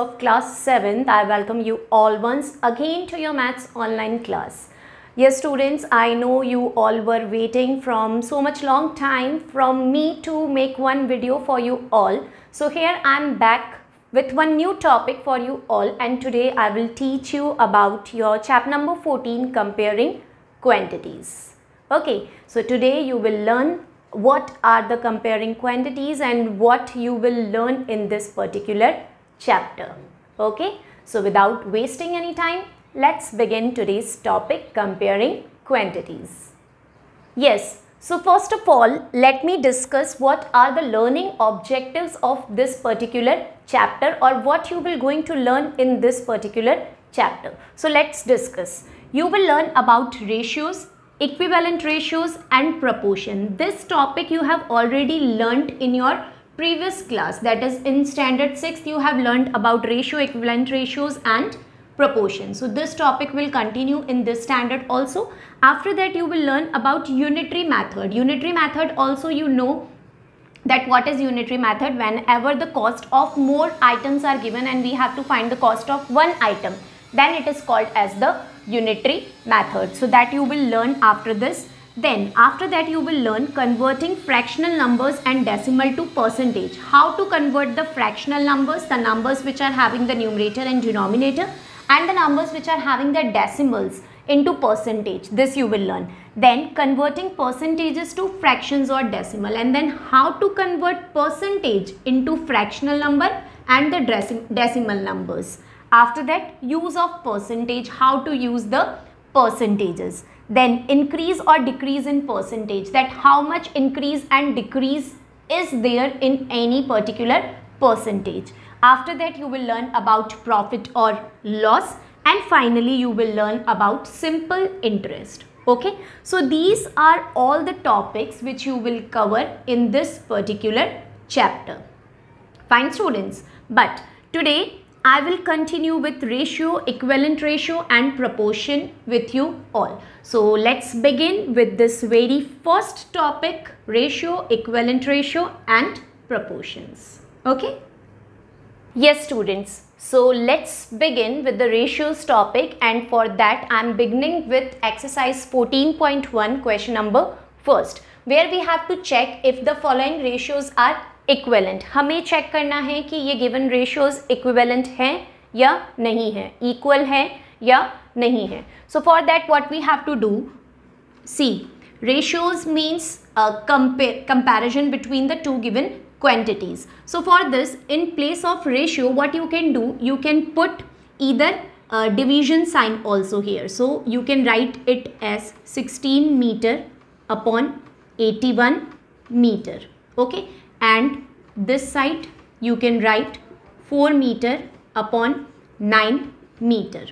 of class 7th, I welcome you all once again to your maths online class. Yes students, I know you all were waiting from so much long time from me to make one video for you all. So here I am back with one new topic for you all and today I will teach you about your chapter number 14 comparing quantities. Okay, so today you will learn what are the comparing quantities and what you will learn in this particular chapter. Okay, so without wasting any time, let's begin today's topic comparing quantities. Yes, so first of all, let me discuss what are the learning objectives of this particular chapter or what you will going to learn in this particular chapter. So let's discuss. You will learn about ratios, equivalent ratios and proportion. This topic you have already learnt in your previous class that is in standard 6 you have learned about ratio, equivalent ratios and proportion. So this topic will continue in this standard also. After that you will learn about unitary method. Unitary method also you know that what is unitary method whenever the cost of more items are given and we have to find the cost of one item then it is called as the unitary method. So that you will learn after this. Then after that you will learn converting fractional numbers and decimal to percentage. How to convert the fractional numbers, the numbers which are having the numerator and denominator and the numbers which are having the decimals into percentage. This you will learn. Then converting percentages to fractions or decimal and then how to convert percentage into fractional number and the decimal numbers. After that, use of percentage, how to use the percentages. Then increase or decrease in percentage, that how much increase and decrease is there in any particular percentage. After that, you will learn about profit or loss and finally you will learn about simple interest. Okay? So these are all the topics which you will cover in this particular chapter. Fine students. But today I will continue with ratio, equivalent ratio and proportion with you all. So let's begin with this very first topic ratio, equivalent ratio and proportions. Okay? Yes students, so let's begin with the ratios topic and for that I am beginning with exercise 14.1 question number first where we have to check if the following ratios are equivalent हमें check करना है कि ये given ratios equivalent हैं या नहीं है equal है या नहीं है. So for that what we have to do see ratios means comparison between the two given quantities so for this in place of ratio what you can do you can put either division sign also here so you can write it as 16 meter upon 81 meter okay? and this side you can write 4 meter upon 9 meter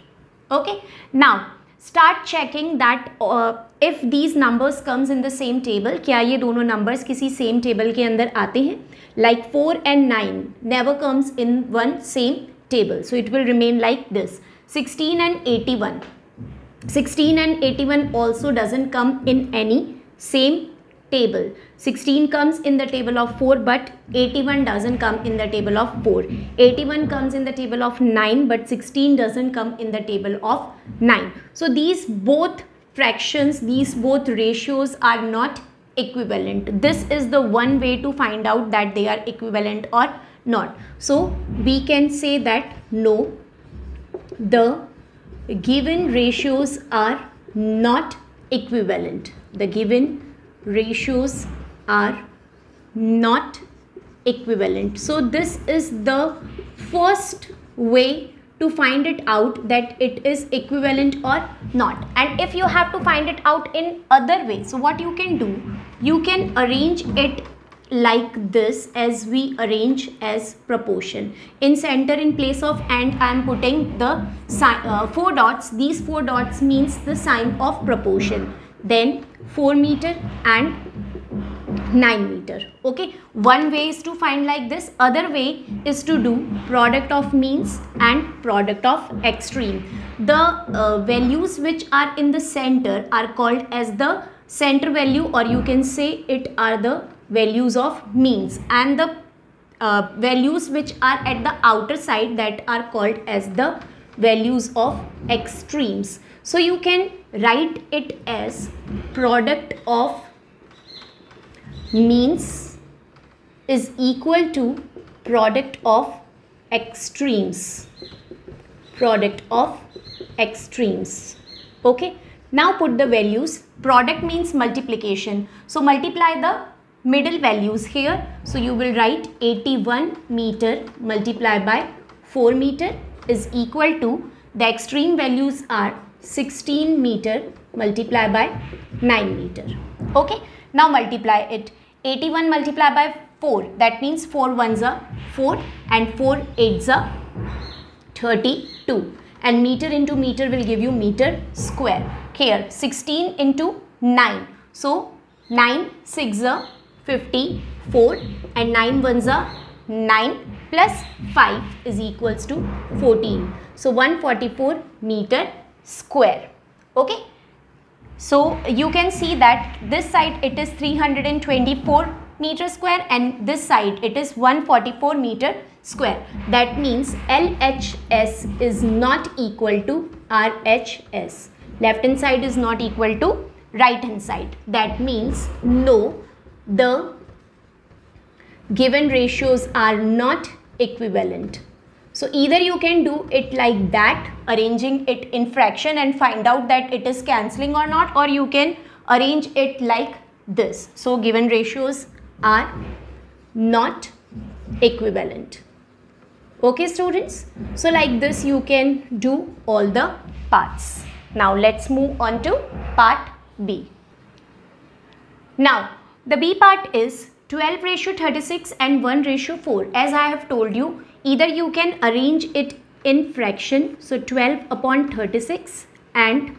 okay now start checking that uh, if these numbers comes in the same table क्या ये दोनों numbers किसी same table के अंदर आते हैं like 4 and 9 never comes in one same table so it will remain like this 16 and 81 16 and 81 also doesn't come in any same table. 16 comes in the table of 4 but 81 doesn't come in the table of 4. 81 comes in the table of 9 but 16 doesn't come in the table of 9. So these both fractions, these both ratios are not equivalent. This is the one way to find out that they are equivalent or not. So we can say that no, the given ratios are not equivalent. The given ratios are not equivalent. So this is the first way to find it out that it is equivalent or not. And if you have to find it out in other way so what you can do you can arrange it like this as we arrange as proportion. In center in place of and i am putting the uh, four dots. These four dots means the sign of proportion. Then 4 meter and 9 meter okay? One way is to find like this other way is to do product of means and product of extreme. The uh, values which are in the center are called as the center value or you can say it are the values of means. And the uh, values which are at the outer side that are called as the values of extremes. So you can write it as product of means is equal to product of extremes. Product of extremes. Okay? Now put the values. Product means multiplication. So multiply the middle values here. So you will write 81 meter multiplied by 4 meter is equal to the extreme values are 16 meter multiplied by 9 meter. Okay? Now multiply it. 81 multiplied by 4 that means 4 ones are 4 and 4 eights are 32 and meter into meter will give you meter square. Here 16 into 9 so 9 6 are 54 and 9 ones are 9 plus 5 is equals to 14 so 144 meter square okay so you can see that this side it is 324 meter square and this side it is 144 meter square. That means LHS is not equal to RHS. Left hand side is not equal to right hand side. That means no, the given ratios are not equivalent. So either you can do it like that, arranging it in fraction and find out that it is cancelling or not or you can arrange it like this. So given ratios are not equivalent. Okay students? So like this you can do all the parts. Now let's move on to part B. Now the B part is 12 ratio 36 and 1 ratio 4. As I have told you, either you can arrange it in fraction. So 12 upon 36 and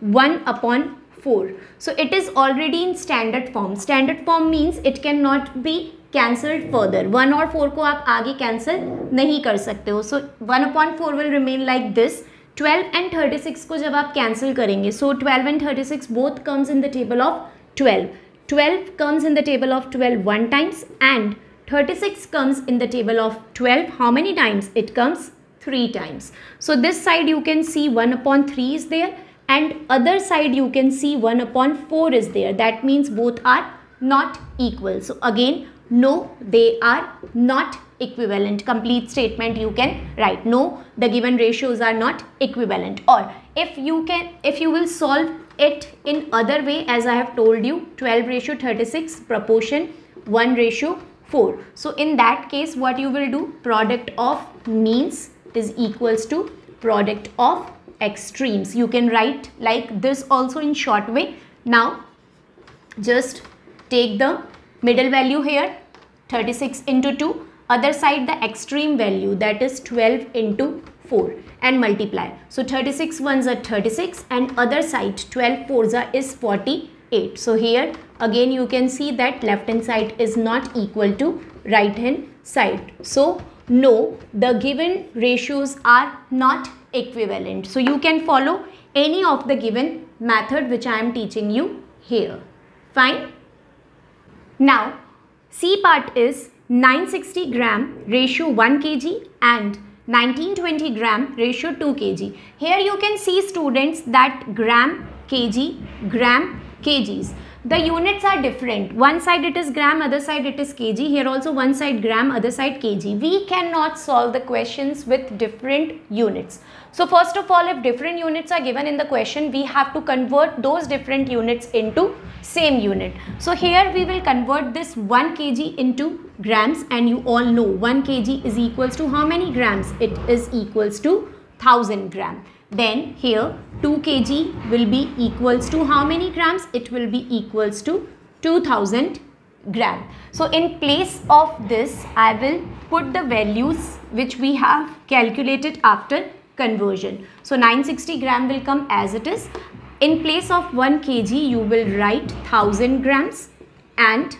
1 upon 4. So it is already in standard form. Standard form means it cannot be cancelled further. 1 और 4 को आप आगे cancel नहीं कर सकते हो. So 1 upon 4 will remain like this. 12 and 36 को जब आप cancel करेंगे. So 12 and 36 both comes in the table of 12. 12 comes in the table of 12 one times and 36 comes in the table of 12. How many times? It comes 3 times. So this side you can see 1 upon 3 is there and other side you can see 1 upon 4 is there that means both are not equal so again no they are not equivalent complete statement you can write no the given ratios are not equivalent or if you can if you will solve it in other way as i have told you 12 ratio 36 proportion 1 ratio 4 so in that case what you will do product of means is equals to product of extremes. You can write like this also in short way. Now, just take the middle value here 36 into 2 other side the extreme value that is 12 into 4 and multiply. So 36 ones are 36 and other side 12 fours are is 48. So here again you can see that left hand side is not equal to right hand side. So no the given ratios are not equivalent. So you can follow any of the given method which I am teaching you here. Fine. Now C part is 960 gram ratio 1 kg and 1920 gram ratio 2 kg. Here you can see students that gram, kg, gram, kgs the units are different. One side it is gram other side it is kg. Here also one side gram other side kg. We cannot solve the questions with different units. So first of all if different units are given in the question we have to convert those different units into same unit. So here we will convert this 1 kg into grams and you all know 1 kg is equals to how many grams? It is equals to 1000 gram then here 2 kg will be equals to how many grams? It will be equals to 2000 gram. So in place of this I will put the values which we have calculated after conversion. So 960 gram will come as it is. In place of 1 kg you will write 1000 grams and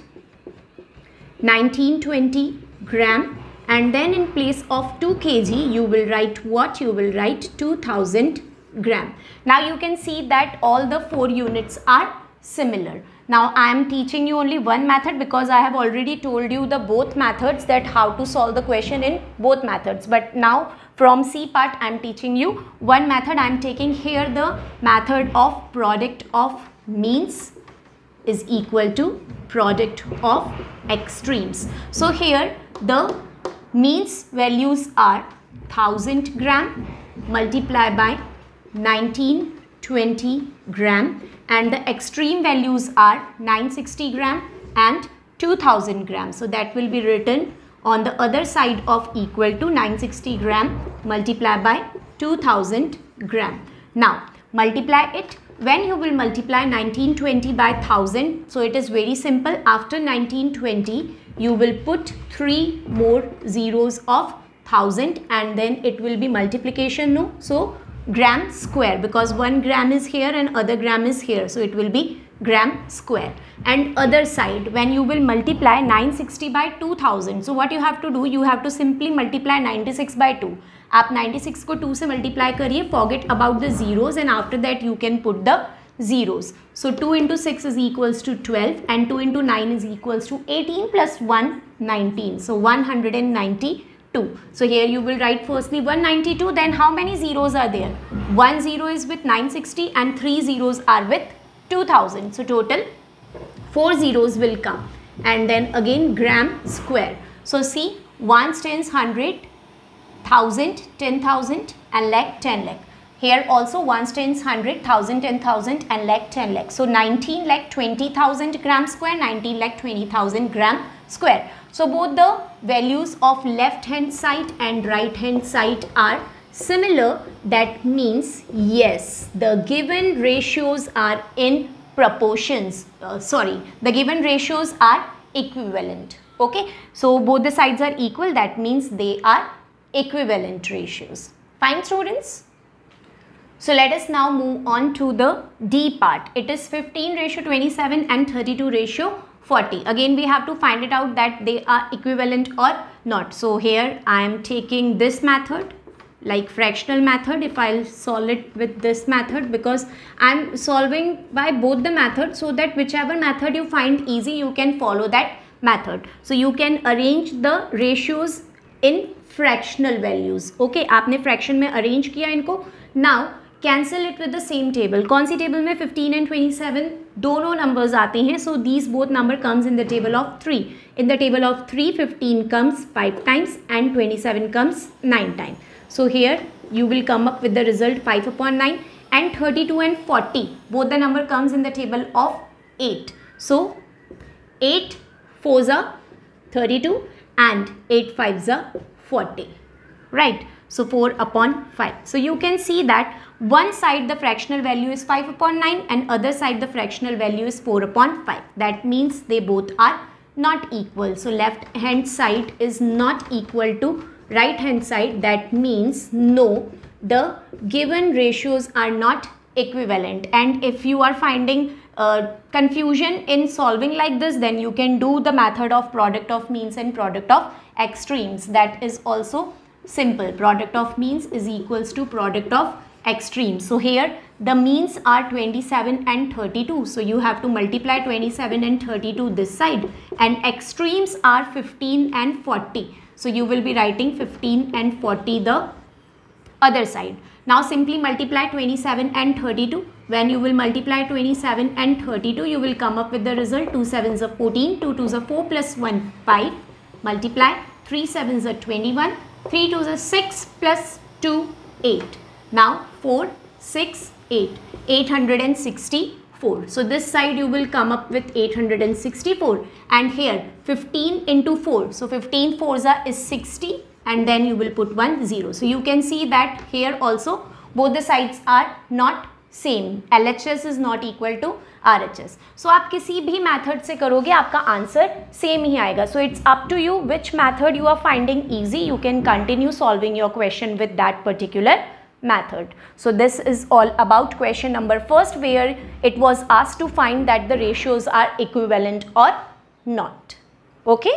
1920 gram and then in place of 2 kg you will write what you will write 2000 gram now you can see that all the four units are similar. Now I am teaching you only one method because I have already told you the both methods that how to solve the question in both methods. But now from C part I am teaching you one method. I am taking here the method of product of means is equal to product of extremes. So here the means values are 1000 gram multiplied by 1920 gram and the extreme values are 960 gram and 2000 gram. So that will be written on the other side of equal to 960 gram multiplied by 2000 gram. Now multiply it when you will multiply 1920 by 1000 so it is very simple after 1920 you will put three more zeros of 1000 and then it will be multiplication no so gram square because one gram is here and other gram is here so it will be gram square and other side when you will multiply 960 by 2000 so what you have to do you have to simply multiply 96 by 2 आप 96 को 2 से multiply करिए forget about the zeros and after that you can put the zeros. So 2 into 6 is equals to 12 and 2 into 9 is equals to 18 plus 1 19. So 192. So here you will write firstly 192 then how many zeros are there? 1 zero is with 960 and 3 zeros are with 2000. So total 4 zeros will come and then again gram square. So see 1 tens 100 1000, 10,000 and lakh 10 lakh. Here also 1 tens 100, 1000, 10,000 and lakh 10 lakh. So 19 lakh 20,000 gram square, 19 lakh 20,000 gram square. So both the values of left hand side and right hand side are similar. That means yes, the given ratios are in proportions. Uh, sorry, the given ratios are equivalent. Okay, so both the sides are equal. That means they are equivalent ratios. Fine students? So let us now move on to the D part. It is 15 ratio 27 and 32 ratio 40. Again we have to find it out that they are equivalent or not. So here I am taking this method like fractional method if I'll solve it with this method because I'm solving by both the methods so that whichever method you find easy you can follow that method. So you can arrange the ratios in fractional values okay आपने fraction में arrange किया इनको now cancel it with the same table कौन सी table में 15 and 27 दोनों numbers आते हैं? So these both number comes in the table of three in the table of three fifteen comes five times and twenty seven comes nine time so here you will come up with the result 5 upon 9 and 32 and 40 both the number comes in the table of 8 so 8 4s are 32 and 8 5s are 40 right? So 4 upon 5 so you can see that one side the fractional value is 5 upon 9 and other side the fractional value is 4 upon 5 that means they both are not equal. So left hand side is not equal to right hand side. That means no the given ratios are not equivalent. And if you are finding uh, confusion in solving like this then you can do the method of product of means and product of extremes. That is also simple. Product of means is equals to product of extremes so here the means are 27 and 32 so you have to multiply 27 and 32 this side. And extremes are 15 and 40 so you will be writing 15 and 40 the other side. Now simply multiply 27 and 32 when you will multiply 27 and 32 you will come up with the result. 2 sevens are 14 2 twos are 4 plus 1 5 multiply 3 sevens are 21 3 twos are 6 plus 2 8 now 4 6 8 864 so this side you will come up with 864 and here 15 into 4 so 15 fours is 60 and then you will put 1 0 so you can see that here also both the sides are not same LHS is not equal to are H S so आप किसी भी method से करोगे आपका answer same ही आएगा so it's up to you which method you are finding easy you can continue solving your question with that particular method. So this is all about question number first where it was asked to find that the ratios are equivalent or not. Okay?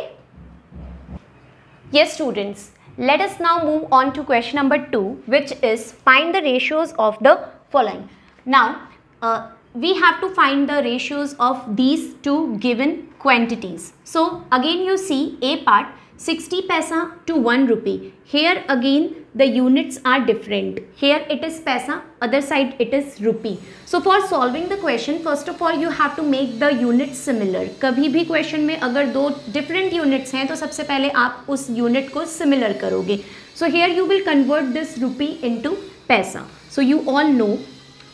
Yes students, let us now move on to question number 2 which is find the ratios of the following. Now uh, we have to find the ratios of these two given quantities. So again you see A part 60 paisa to 1 rupee. Here again the units are different. Here it is paisa, other side it is rupee. So for solving the question, first of all you have to make the units similar. कभी भी question में अगर दो different units हैं तो सबसे पहले आप उस unit को similar करोगे. So here you will convert this rupee into paisa. So you all know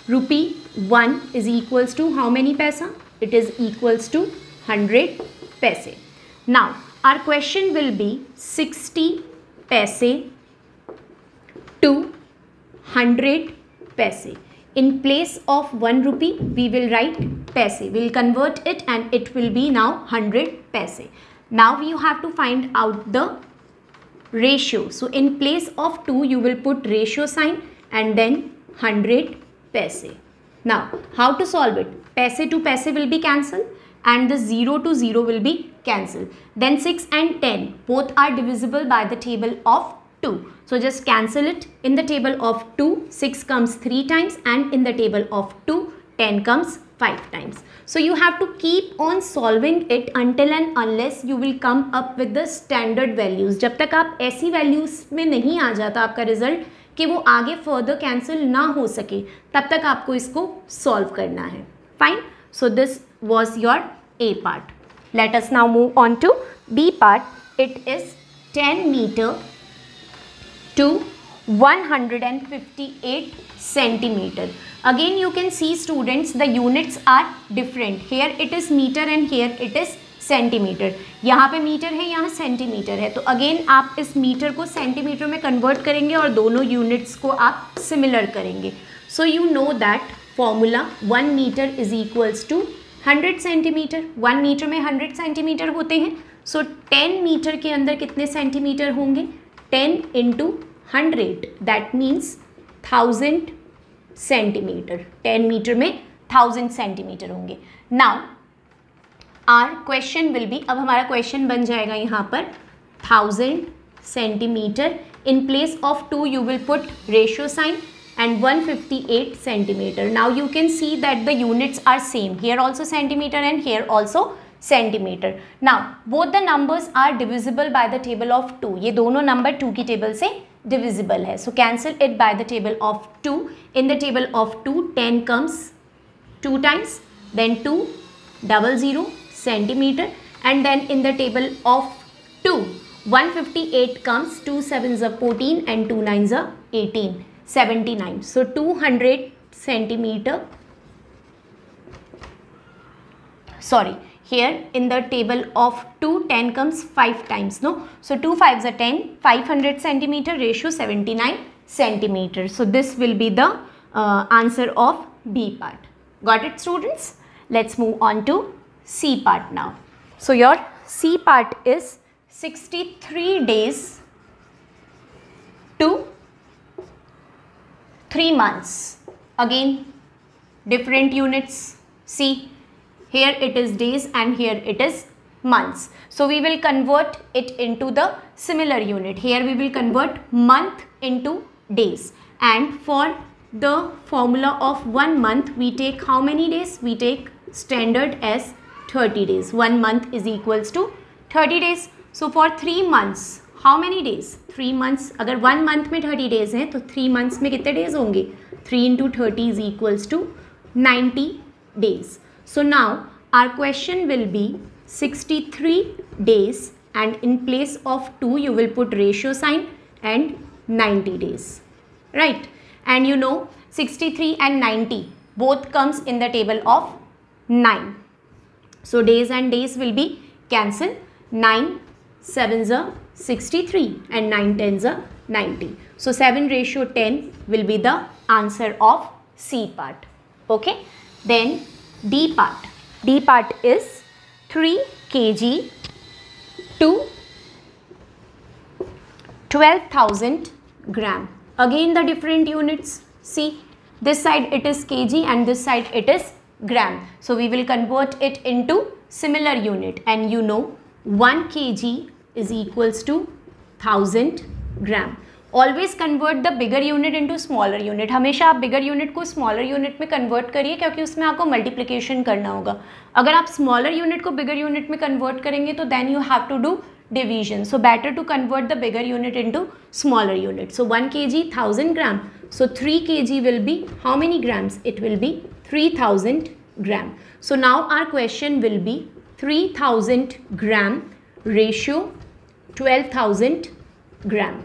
rupee 1 is equals to how many paisa? It is equals to 100 paise. Now our question will be 60 paise to 100 paise. In place of 1 rupee, we will write paise. We will convert it and it will be now 100 paise. Now you have to find out the ratio. So in place of 2, you will put ratio sign and then 100 paise. Now, how to solve it? Paise to paise will be cancelled and the 0 to 0 will be cancelled. Then 6 and 10 both are divisible by the table of 2. So just cancel it. In the table of 2, 6 comes 3 times and in the table of 2, 10 comes 5 times. So you have to keep on solving it until and unless you will come up with the standard values. जब तक आप ऐसी values में नहीं आ जाता आपका result कि वो आगे फर्दर कैंसिल ना हो सके, तब तक आपको इसको सॉल्व करना है। Fine so this was your A part let us now move on to B part it is ten meter to 158 centimeter again you can see students the units are different here it is meter and here it is centimeter. यहाँ पे metre है, यहाँ centimetre है। तो again, आप इस metre को centimetre में कन्वर्ट करेंगे और दोनों यूनिट्स को आप सिमिलर करेंगे। So you know that formula one meter is equals to hundred centimeter one meter में हंड्रेड सेंटीमीटर होते हैं। सो टेन मीटर के अंदर कितने सेंटीमीटर होंगे? Ten into hundred that means thousand centimeter ten meter में थाउज़ेंड सेंटीमीटर होंगे। Now our question will be अब हमारा क्वेश्चन बन जाएगा यहाँ पर thousand centimeter in place of to you will put ratio sign and 158 centimeter. Now you can see that the units are same. Here also centimeter and here also centimeter. Now both the numbers are divisible by the table of 2. ये दोनों number 2 की table से divisible है. So cancel it by the table of 2. In the table of 2, 10 comes 2 times, then 2, double 0, centimeter and then in the table of 2, 158 comes 2 sevens are 14 and 2 nines are 18. 79 so 200 centimeter. Sorry here in the table of 2 10 comes 5 times no? So 2 5s are 10 500 centimeter ratio 79 centimeter. So this will be the uh, answer of b part. Got it students? Let's move on to c part now. So your c part is 63 days to 3 months. Again different units. See here it is days and here it is months. So we will convert it into the similar unit. Here we will convert month into days. And for the formula of one month we take how many days? We take standard as 30 days one month is equals to 30 days so for 3 months how many days three months अगर one month में thirty days हैं तो three months में कितने days होंगे three into thirty is equals to ninety days so now our question will B sixty three days and in place of two you will put ratio sign and ninety days right and you know 63 and 90 both comes in the table of 9 so days and days will be cancelled 9 7s are 63 and 9 tens are 90. So 7 ratio 10 will be the answer of C part. Okay. Then D part. D part is 3 kg to 12,000 gram. Again the different units. See this side it is kg and this side it is gram. So we will convert it into similar unit and you know 1 kg is equals to 1000 gram. Always convert the bigger unit into smaller unit हमेशा आप bigger unit को smaller unit में convert करिए क्योंकि उसमें आपको multiplication करना होगा अगर आप स्मॉलर यूनिट को बिगर यूनिट में कन्वर्ट करेंगे तो then you have to do division so better to convert the bigger unit into smaller unit so 1 kg 1000 gram so 3 kg will be how many grams it will be 3000 gram so now our question will be 3000 gram ratio 12000 gram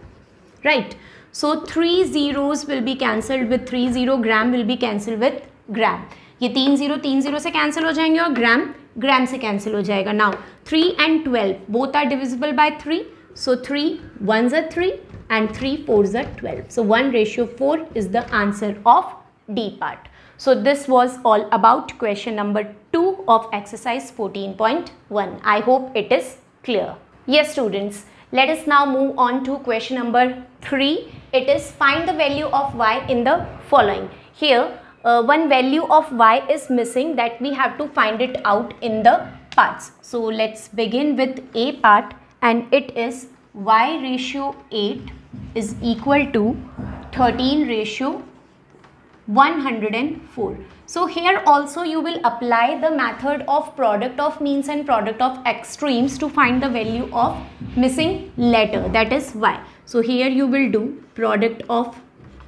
right so three zeros will be cancelled with three zero gram will be cancelled with gram ये तीन zero तीन zero से cancel हो जाएंगे और ग्राम ग्राम से cancel हो जाएगा now three and twelve both are divisible by three so 3 1s are 3 and 3 4s are 12 so 1 ratio 4 is the answer of d part so this was all about question number 2 of exercise 14.1 i hope it is clear yes students let us now move on to question number 3. It is find the value of y in the following. Here uh, one value of y is missing that we have to find it out in the parts. So let's begin with a part and it is y ratio 8 is equal to 13 ratio 104. So here also you will apply the method of product of means and product of extremes to find the value of missing letter that is y. So here you will do product of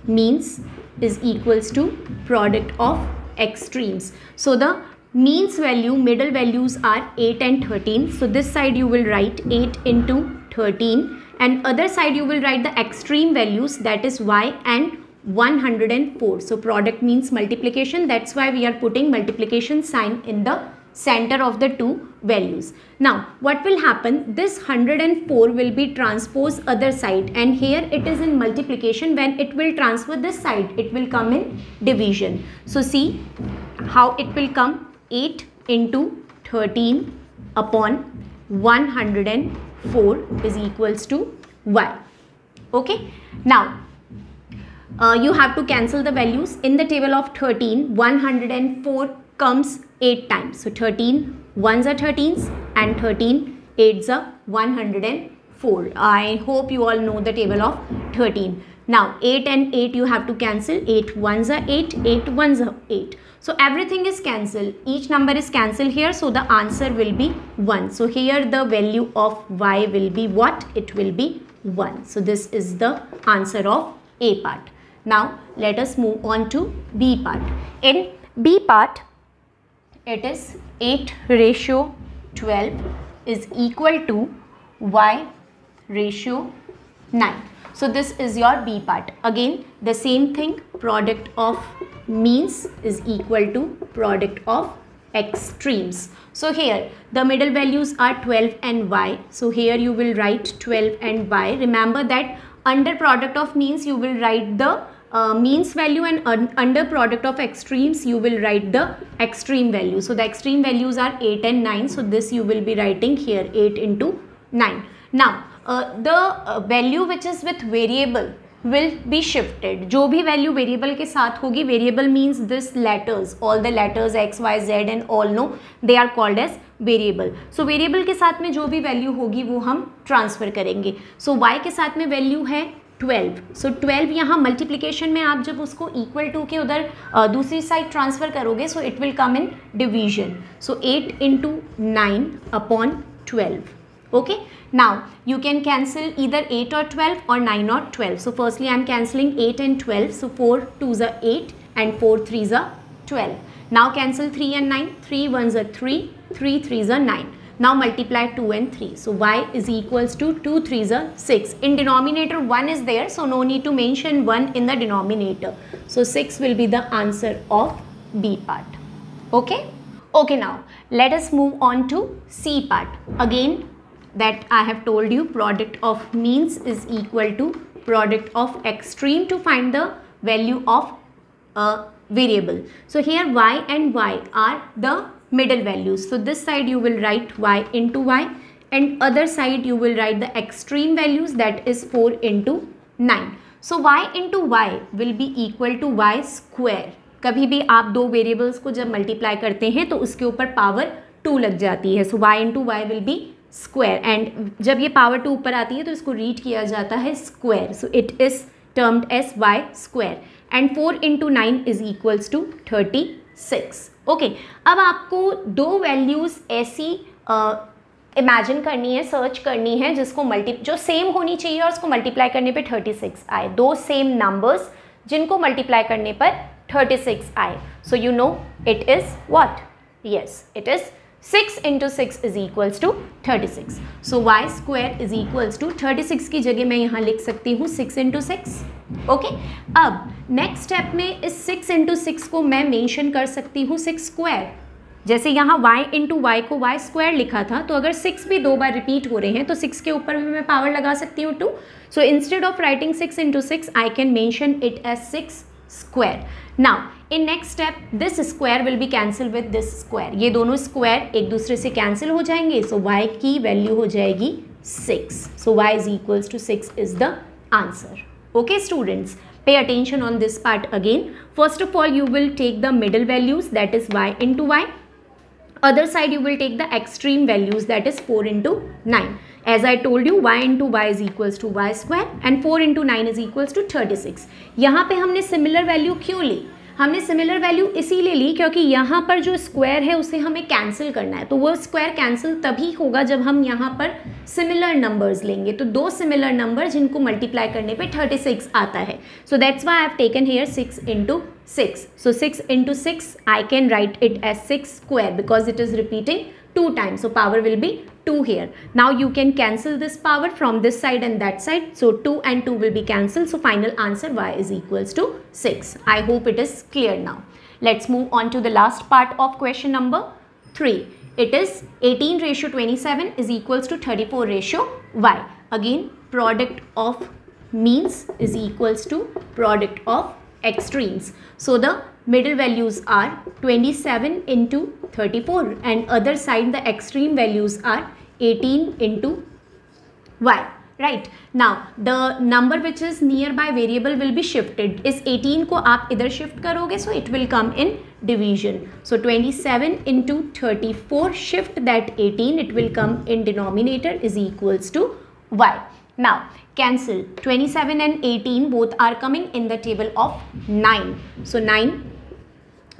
means is equals to product of extremes. So the means value middle values are 8 and 13. So this side you will write 8 into 13 and other side you will write the extreme values that is y and 104 so product means multiplication. That's why we are putting multiplication sign in the center of the two values. Now what will happen? This 104 will be transposed other side and here it is in multiplication. When it will transfer this side it will come in division. So see how it will come. 8 into 13 upon 104 is equals to y. Okay? Now uh, you have to cancel the values. In the table of 13 104 comes 8 times. So 13 ones are 13s and 13 8s are 104 i hope you all know the table of 13 now 8 and 8 you have to cancel. 8 ones are 8 8 ones are 8 so everything is cancelled. Each number is cancelled here so the answer will be 1 so here the value of y will be what? It will be 1 so this is the answer of a part now let us move on to B part. In B part, it is 8 ratio 12 is equal to Y ratio 9. So this is your B part. Again the same thing product of means is equal to product of extremes. So here the middle values are 12 and y. So here you will write 12 and y. Remember that under product of means you will write the means value and under product of extremes you will write the extreme value so the extreme values are eight and nine so this you will be writing here eight into nine now the value which is with variable will be shifted जो भी value variable के साथ होगी variable means this letters all the letters X Y Z and all no they are called as variable so variable के साथ में जो भी वैल्यू होगी वो हम ट्रांसफ़र करेंगे. सो so, वाई के साथ में वैल्यू है ट्वेल्व। सो ट्वेल्व यहाँ मल्टीप्लीकेशन में आप जब उसको इक्वल टू के उधर दूसरी साइड ट्रांसफ़र करोगे so it will come in division so eight into nine upon twelve okay now you can cancel इधर एट और ट्वेल्व और नाइन और twelve so firstly I am cancelling eight and twelve so four twos eight and four threes twelve now cancel three and nine three ones three three threes nine Now multiply 2 and 3. So y is equals to 2 3s are 6. In denominator 1 is there so no need to mention 1 in the denominator. So 6 will be the answer of B part. Okay? Okay now let us move on to C part. Again that I have told you product of means is equal to product of extreme to find the value of a variable. So here y and y are the middle values. So, this side you will write y into y and other side you will write the extreme values, that is 4 into 9. So, y into y will be equal to y square. कभी भी आप दो variables को जब multiply करते हैं तो उसके ऊपर पावर टू लग जाती है so y into Y will be square and जब ये पावर टू ऊपर आती है तो इसको रीड किया जाता है square so it is termed as Y square and four into nine is equals to thirty six okay अब आपको दो वैल्यूज़ ऐसी इमेजिन uh, करनी है सर्च करनी है जिसको मल्टी जो सेम होनी चाहिए और उसको मल्टीप्लाई करने पे 36 आए। दो सेम नंबर्स जिनको मल्टीप्लाई करने पर 36 आए। So you know it is what yes it is 6 into 6 is equals to 36. So, y square is equals to 36 की जगह मैं यहाँ लिख सकती हूँ 6 into 6. ओके? अब नेक्स्ट स्टेप में इस 6 into 6 को मैं मेंशन कर सकती हूँ 6 स्क्वायर जैसे यहाँ y इंटू वाई को y स्क्वायर लिखा था तो अगर 6 भी दो बार रिपीट हो रहे हैं तो 6 के ऊपर भी मैं पावर लगा सकती हूँ two so instead of writing 6 into six I can mention it as 6 square now in next step this square will be cancel with this square ये दोनों स्क्वायर एक दूसरे से कैंसिल हो जाएँगे सो so वाई की वैल्यू हो जाएगी six so Y is equal to six is the answer okay students pay attention on this part again first of all you will take the middle values that is Y into Y other side you will take the extreme values that is four into nine as I told you Y into Y is equal to Y square and four into nine is equal to thirty six यहाँ पे हमने similar value क्यों ली? हमने similar value इसीलिए ली क्योंकि यहाँ पर जो स्क्वायर है, उसे हमें कैंसिल करना है। तो वो स्क्वायर कैंसिल तभी होगा जब हम यहाँ पर सिमिलर नंबर्स लेंगे। तो दो सिमिलर नंबर जिनको मल्टीप्लाई करने पे 36 आता है। So that's why I have taken here six into six so six into six I can write it as six square because it is repeating two times. So power will be 2 here. Now you can cancel this power from this side and that side. So 2 and 2 will be cancelled. So final answer y is equals to 6 i hope it is clear now. Let's move on to the last part of question number 3 it is 18 ratio 27 is equals to 34 ratio y. Again product of means is equals to product of extremes. So the middle values are 27 into 34 and other side the extreme values are 18 into y right now the number which is nearby variable will be shifted is 18 को आप इधर shift करोगे so it will come in division so 27 into 34 shift that 18 it will come in denominator is equals to y now cancel 27 and 18 both are coming in the table of 9 so 9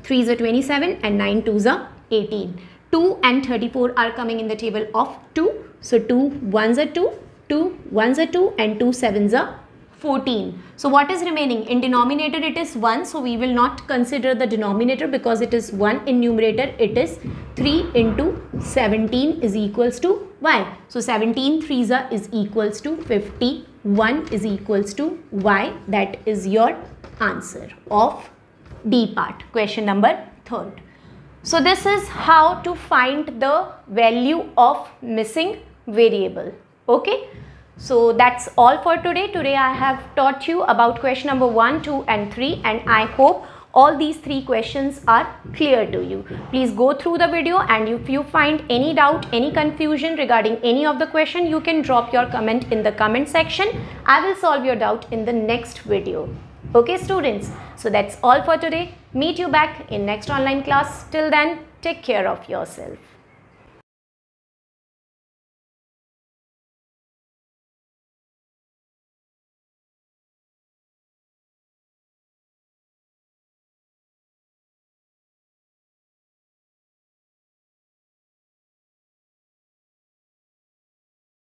3 is a 27 and 9 2 is 18. 2 and 34 are coming in the table of 2. So 2 1s are 2, 2 1s are 2 and 2 7s are 14. So what is remaining? In denominator it is 1. So we will not consider the denominator because it is 1. In numerator it is 3 into 17 is equals to y. So 17 3s are is equals to 51 is equals to y. That is your answer of D part, question number third. So this is how to find the value of missing variable. Okay. So that's all for today. Today I have taught you about question number 1, 2 and 3 and I hope all these three questions are clear to you. Please go through the video and if you find any doubt, any confusion regarding any of the question, you can drop your comment in the comment section. I will solve your doubt in the next video. Okay students, so that's all for today. Meet you back in next online class. Till then, take care of yourself.